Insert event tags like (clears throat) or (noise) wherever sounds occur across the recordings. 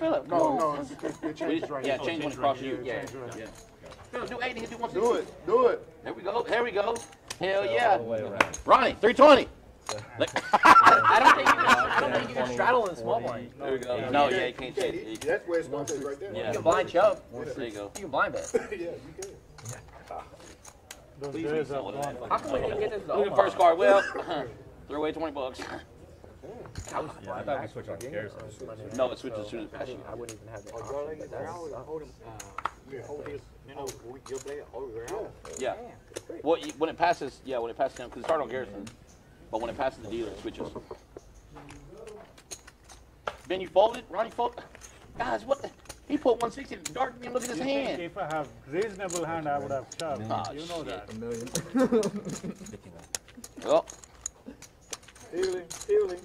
We just, yeah, change one across you. Yeah, Change right. yeah. Do, do 80, do 160. Do it, do it. There we go. There we go. Hell yeah. All the way around. Ronnie, 320. (laughs) (laughs) I don't think you can, I don't think you can straddle in the small blind. There we go. No, yeah, you can't change Yeah, it. That's where it's supposed to right there. Yeah. You can blind shove. There you go. (laughs) You can blind bet. Yeah, you can. Those Please days be are. How come we didn't get this? Look at the first card. Well, throw away 20 bucks. Yeah, I thought we switched on Garrison. No, it switches as soon as it. I wouldn't even have that Oh, option, but that's- hold him, hold his, you know, we- you'll play it, hold the ground. Yeah. Well, you- when it passes, yeah, when it passes him, because it started on Garrison, but when it passes the dealer, it switches. Ben, you folded? Ronnie folded? Guys, what the? He put 160 in the dark and look at his hand. If I have reasonable hand, I would have shoved. Ah, You know shit. that. A million. (laughs) Well, Healing, healing.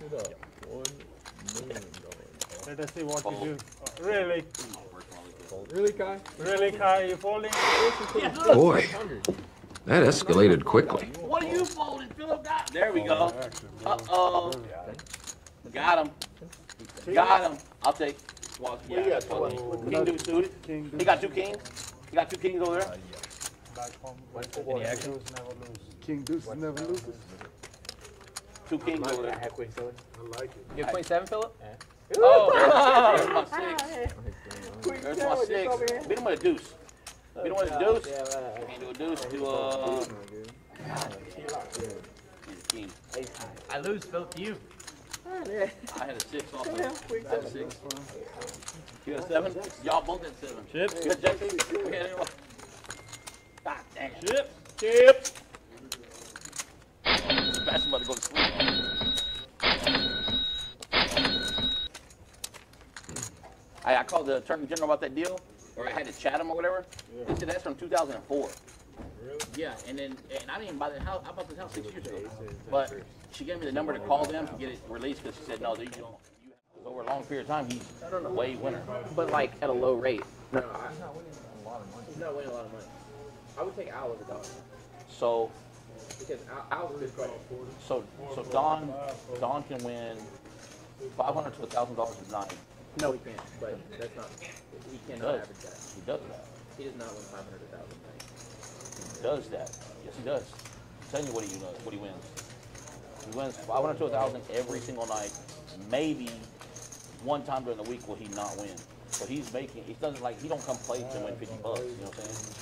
Pump it up. One million dollars. Let us see what you do. Oh, Really? Really, Kai? Really, Kai, you folding? Boy, that escalated quickly. what are you folding, Philip? Got there we go. Uh oh. Got him. Got him. I'll take. Well, yeah, that's what King Deuce suited. He got two kings. He got two kings over there. back home. Any action? Lose, never lose. King Deuce never loses. Two kings over I there. had Queen Seven. I like it. You have 27, Philip? Yeah. Oh, there's my six. There's my six. Beat him with a deuce. Beat him with a deuce. Yeah, Can't do a deuce. Do uh. He's a king. I lose, Philip, to you. I had a six also. I had a six. You had a seven? Y'all both had seven. Chip. Good, Jesse. We had everyone. God damn. Chip. Chip. Sebastian about to go to sleep. I, I called the attorney general about that deal, or I had to chat him or whatever. He said that's from 2004. Really? Yeah, and then and I didn't even buy the house. I bought this house six years ago, but she gave me the number to call them to get it released because she said no, they don't. You over a long period of time, he's a way winner. But like at a low rate. No, I'm not winning a lot of money. He's not winning a lot of money. I would take Al over Don So because Al, Al's a good player. so so Don Don can win 500 to 1,000 dollars a night. No, he can't. But that's not. He cannot does. average that. He does that. He does not win 500 to 1,000 a. He does that. Yes, he does. I'm telling you what he does, what he wins. He wins 500 to 1,000 every single night. Maybe one time during the week will he not win. But he's making. He doesn't like. He don't come play to win 50 bucks. You know what I'm saying?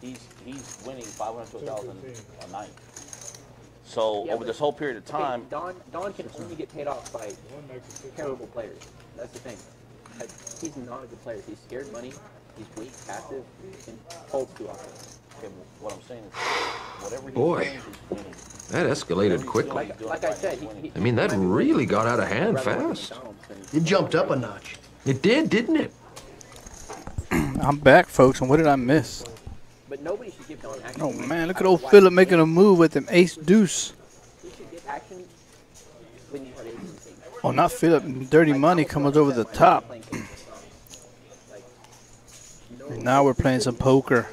He's he's winning 500 to 1,000 a night. So Yeah, over this whole period of Okay, time, Don, Don can only get paid off by terrible players. That's the thing. Like, he's not a good player. He's scared money. He's weak, passive, and holds too often. okay, what I'm saying is, whatever he Boy. wins. That escalated quickly. Like, like I said, he, he, I mean, that really got out of hand fast. It jumped up a notch. It did, didn't it? (clears throat) I'm back, folks, and what did I miss? But nobody should give Don action. Oh man, look at old Philip making a move with him ace deuce. He should get action when you have aces. Oh, not Philip. Dirty Like, money I comes over the upset when I was top. playing King. Like, no And now we're playing some poker.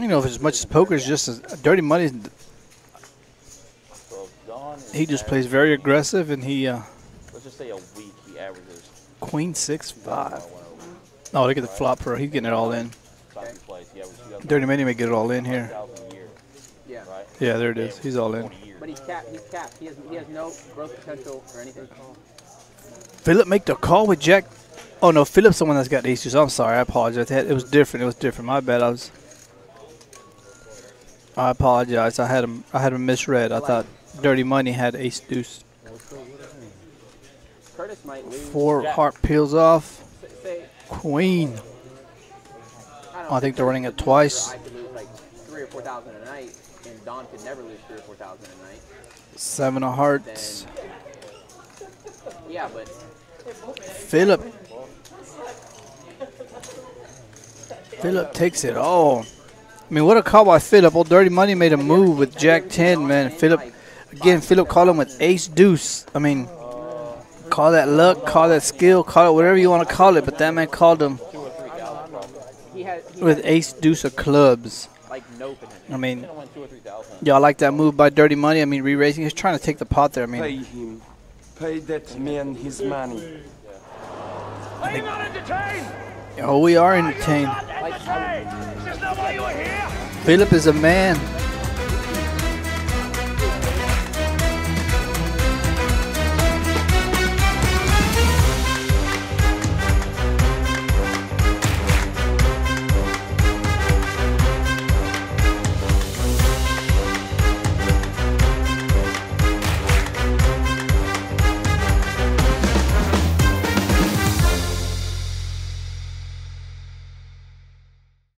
You know, if as much as poker is just as dirty money, So Don is he just plays very aggressive, and he uh, Let's just say a week he averages. queen six five. Oh, look at the flop pro. He's getting it all in. Time he plays, he averages two Dirty money may get it all in here. thousand a year, Yeah. Yeah, there it is. He's all in. But he's capped. He's capped. He has, he has no growth potential or anything. Philip make the call with Jack. Oh no, Philip's the one that's got ace deuce. I'm sorry, I apologize. It was different. It was different. My bad. I was. I apologize. I had him. I had him misread. I thought Dirty Money had ace deuce. Curtis might lose. Four heart peels off. Queen. I, I think they're running it twice. I could lose like three or four thousand a night, and Don could never lose three or four thousand a night. Seven of hearts. Yeah, but Philip. Philip takes it all. I mean, what a call by Philip. Old Dirty Money made a move with Jack 10, man. Philip, again, Philip called him with ace deuce. I mean, call that luck, call that skill, call it whatever you want to call it, but that man called him he had he with ace deuce of clubs. like no potential. I mean, Gonna win two or three thousand. y'all like that move by Dirty Money? I mean, re-raising. He's trying to take the pot there. I mean, Pay him. pay that man his money. Are you not entertained? Oh, we are entertained. Entertained? Is this not why you were here? Philip is a man.